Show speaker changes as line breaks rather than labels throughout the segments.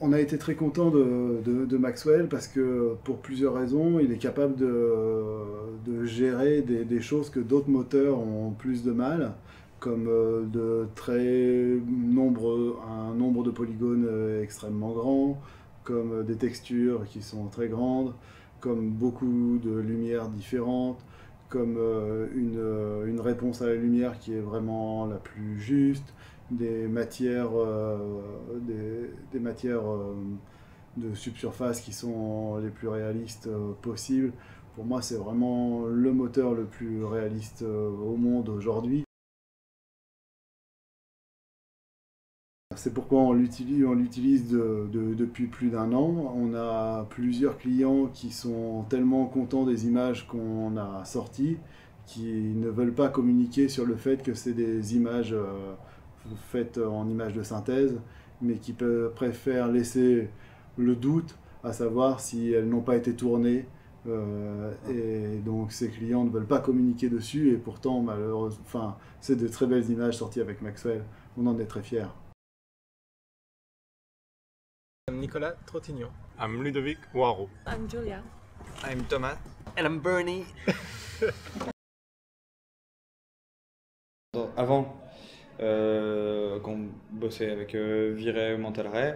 On a été très content de, Maxwell parce que pour plusieurs raisons, il est capable de, gérer des, choses que d'autres moteurs ont plus de mal, comme euh, de très nombreux, un nombre de polygones euh, extrêmement grand, comme des textures qui sont très grandes, comme beaucoup de lumières différentes, comme euh, une, réponse à la lumière qui est vraiment la plus juste, des matières, euh, des, matières euh, de subsurface qui sont les plus réalistes possibles. Pour moi, c'est vraiment le moteur le plus réaliste au monde aujourd'hui. C'est pourquoi on l'utilise, depuis plus d'un an. On a plusieurs clients qui sont tellement contents des images qu'on a sorties qui ne veulent pas communiquer sur le fait que c'est des images euh, faites en images de synthèse, mais qui préfèrent laisser le doute à savoir si elles n'ont pas été tournées. Euh, et donc ces clients ne veulent pas communiquer dessus et pourtant malheureusement, enfin, c'est de très belles images sorties avec Maxwell. On en est très fiers.
I'm Nicolas Trottignon.
I'm Ludovic Waro.
I'm Julia.
I'm Thomas.
And I'm Bernie.
Avant, euh, quand bossait avec euh, Viré ou Mental Ray,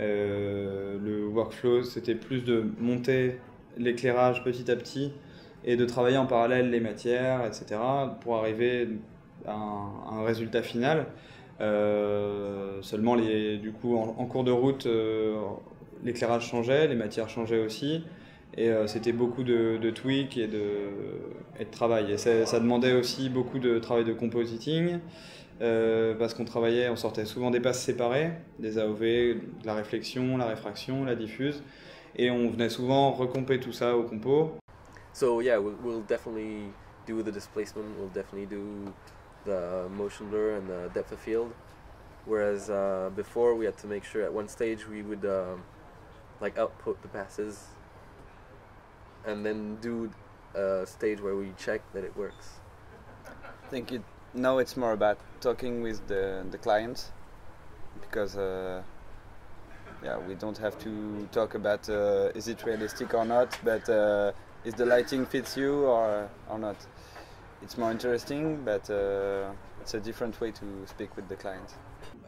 euh, le workflow c'était plus de monter l'éclairage petit à petit et de travailler en parallèle les matières, etc., pour arriver à un résultat final. Euh, seulement, les, du coup, en, cours de route, euh, l'éclairage changeait, les matières changeaient aussi. Et c'était beaucoup de, tweaks et de travail. Et ça, demandait aussi beaucoup de travail de compositing, parce qu'on travaillait, on sortait souvent des passes séparées, des AOV, de la réflexion, la réfraction, la diffuse. Et on venait souvent recomper tout ça au compo.
So yeah, we'll, we'll definitely do the displacement, we'll definitely do the motion blur and the depth of field. Whereas uh, before we had to make sure at one stage we would um, like output the passes and then do a stage where we check that it works.
I think it, now it's more about talking with the, the client because uh, yeah we don't have to talk about uh, is it realistic or not but uh, is the lighting fits you or, or not it's more interesting, but uh, it's a different way to speak with the client.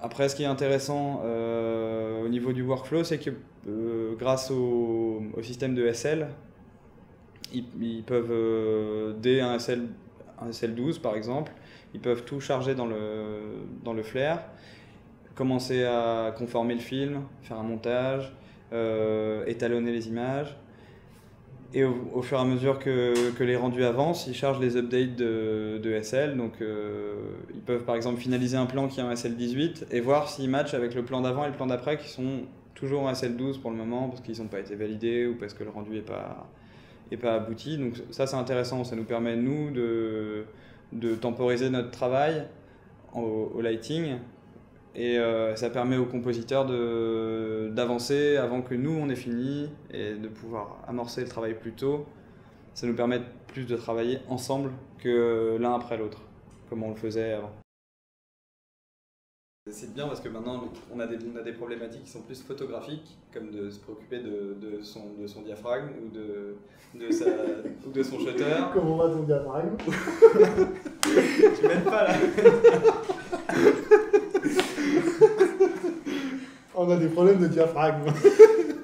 Après, ce qui est intéressant euh, au niveau du workflow, c'est que euh, grâce au, au, système de SL, ils, ils peuvent, euh, dès un, SL, un SL12 par exemple, ils peuvent tout charger dans le, dans le flare, commencer à conformer le film, faire un montage, euh, étalonner les images, et au, fur et à mesure que, que, les rendus avancent, ils chargent les updates de, SL. Donc euh, ils peuvent par exemple finaliser un plan qui est en SL18 et voir s'il match avec le plan d'avant et le plan d'après qui sont toujours en SL12 pour le moment parce qu'ils n'ont pas été validés ou parce que le rendu n'est pas, est pas abouti. Donc ça c'est intéressant, ça nous permet nous de, temporiser notre travail au, lighting et euh, ça permet aux compositeurs d'avancer avant que nous on ait fini et de pouvoir amorcer le travail plus tôt. Ça nous permet plus de travailler ensemble que l'un après l'autre, comme on le faisait avant. C'est bien parce que maintenant on a, des, on a des problématiques qui sont plus photographiques, comme de se préoccuper de, de, son, de son diaphragme ou de, de, sa, ou de son shutter.
Comment va ton diaphragme
Tu m'aides pas là
On a des problèmes de diaphragme.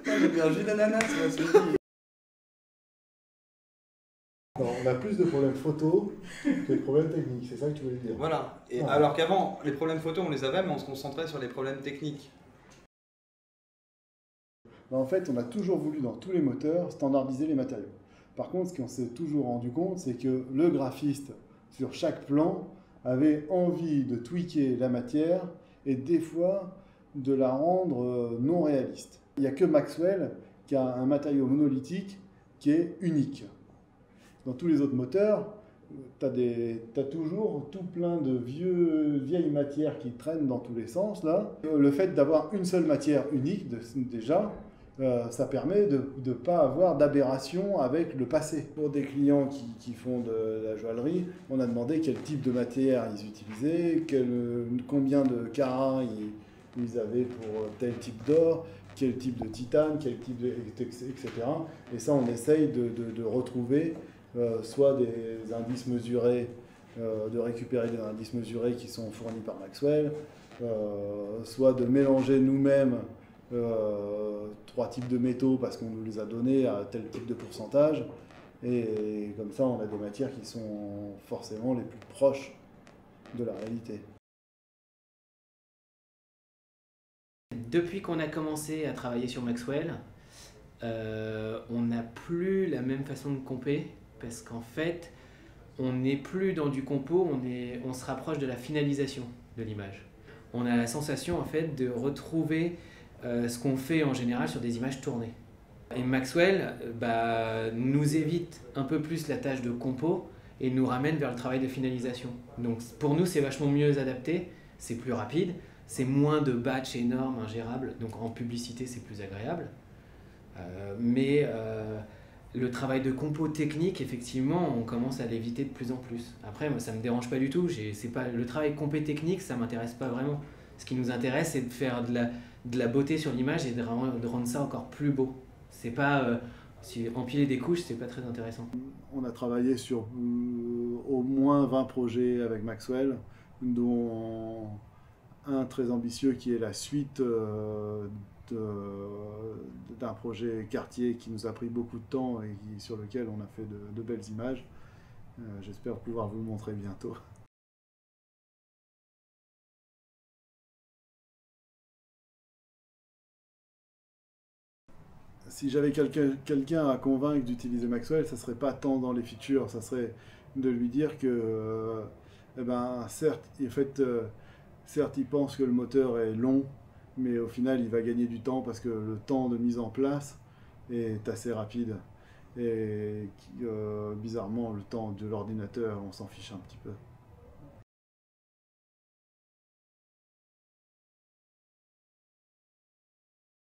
J'ai bien jus d'ananas,
on a plus de problèmes photo que de problèmes techniques, c'est ça que tu voulais dire.
Voilà. Et alors qu'avant, les problèmes photo, on les avait, mais on se concentrait sur les problèmes techniques.
Ben, en fait, on a toujours voulu, dans tous les moteurs, standardiser les matériaux. Par contre, ce qu'on s'est toujours rendu compte, c'est que le graphiste, sur chaque plan, avait envie de tweaker la matière et des fois de la rendre euh, non réaliste. Il n'y a que Maxwell qui a un matériau monolithique qui est unique. Dans tous les autres moteurs, tu as, toujours tout plein de vieilles matières qui traînent dans tous les sens. Là. Le fait d'avoir une seule matière unique, déjà, euh, ça permet de ne pas avoir d'aberration avec le passé. Pour des clients qui, font de, la joaillerie, on a demandé quel type de matière ils utilisaient, combien de carats ils, avaient pour tel type d'or, quel type de titane, quel type de, etc. Et ça, on essaye de, retrouver euh, soit des indices mesurés, euh, de récupérer des indices mesurés qui sont fournis par Maxwell, euh, soit de mélanger nous-mêmes trois types de métaux parce qu'on nous les a donnés à tel type de pourcentage. Et comme ça, on a des matières qui sont forcément les plus proches de la réalité.
Depuis qu'on a commencé à travailler sur Maxwell, euh, on n'a plus la même façon de comper parce qu'en fait, on n'est plus dans du compo, on, est, on se rapproche de la finalisation de l'image. On a la sensation en fait de retrouver euh, ce qu'on fait en général sur des images tournées. Et Maxwell euh, bah, nous évite un peu plus la tâche de compo et nous ramène vers le travail de finalisation. Donc pour nous, c'est vachement mieux adapté, c'est plus rapide, c'est moins de batch énormes, ingérables, donc en publicité, c'est plus agréable. Euh, mais le travail de compo technique, effectivement, on commence à l'éviter de plus en plus. Après, moi, ça me dérange pas du tout. C'est pas le travail compé technique, ça m'intéresse pas vraiment. Ce qui nous intéresse, c'est de faire de la, de la beauté sur l'image et de, rendre ça encore plus beau. C'est pas euh, si empiler des couches, c'est pas très intéressant.
On a travaillé sur euh, au moins 20 projets avec Maxwell, dont un très ambitieux qui est la suite euh, d'un projet quartier qui nous a pris beaucoup de temps et sur lequel on a fait de, belles images. J'espère pouvoir vous le montrer bientôt. si j'avais quelqu'un à convaincre d'utiliser Maxwell, ça serait pas tant dans les features, ça serait de lui dire que, euh, eh ben, certes, en fait, euh, certes, il pense que le moteur est long, mais au final, il va gagner du temps parce que le temps de mise en place est assez rapide. Et euh, bizarrement, le temps de l'ordinateur, on s'en fiche un petit peu.